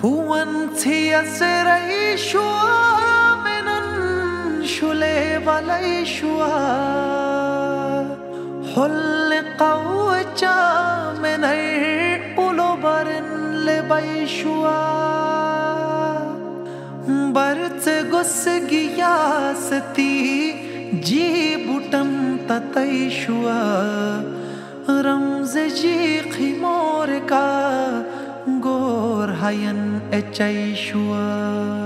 Fuantiaseraishua menan shule valaishua Holle qawcha menai ulobarin lebaishua Bart gosgiyasati ji butan tataishua रमज ji खिमोर Parhayan Echaishwar.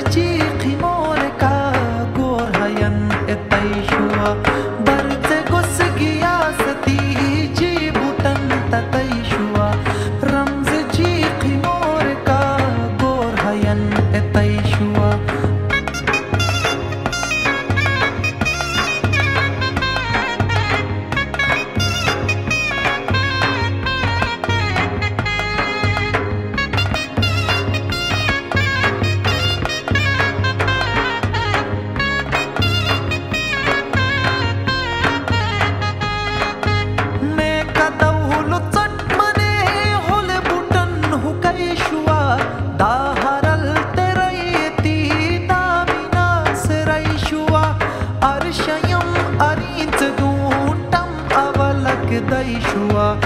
daishua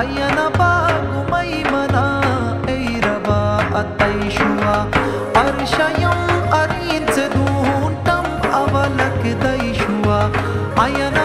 ayana ba gumai mana ay raba ataishua arshayam arinse duntam avalak daishua ayana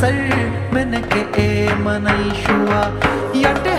sar men ke e manaishua yate